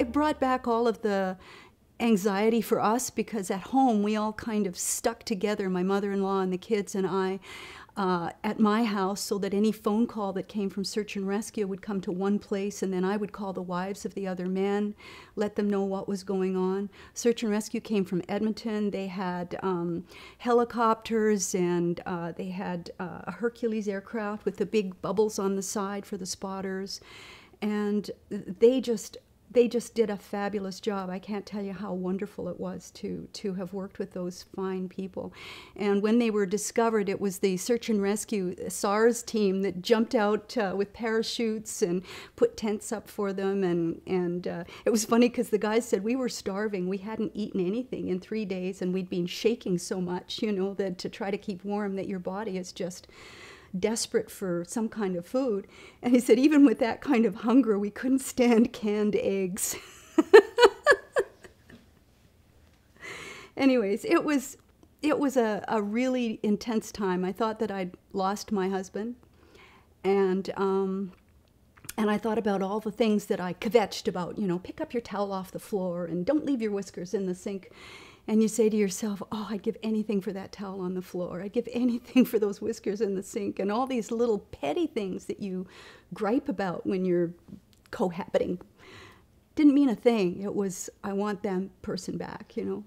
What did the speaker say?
it brought back all of the anxiety for us because at home we all kind of stuck together, my mother in law and the kids and I. Uh, at my house, so that any phone call that came from search and rescue would come to one place, and then I would call the wives of the other men, let them know what was going on. Search and rescue came from Edmonton. They had um, helicopters and uh, they had uh, a Hercules aircraft with the big bubbles on the side for the spotters, and they just they just did a fabulous job. I can't tell you how wonderful it was to to have worked with those fine people. And when they were discovered, it was the search and rescue SARS team that jumped out uh, with parachutes and put tents up for them. And and uh, it was funny because the guys said we were starving. We hadn't eaten anything in three days, and we'd been shaking so much, you know, that to try to keep warm, that your body is just desperate for some kind of food. And he said, even with that kind of hunger, we couldn't stand canned eggs. Anyways, it was it was a, a really intense time. I thought that I'd lost my husband, and um, and I thought about all the things that I kvetched about. You know, pick up your towel off the floor and don't leave your whiskers in the sink and you say to yourself, Oh, I'd give anything for that towel on the floor. I'd give anything for those whiskers in the sink, and all these little petty things that you gripe about when you're cohabiting. Didn't mean a thing. It was, I want that person back, you know.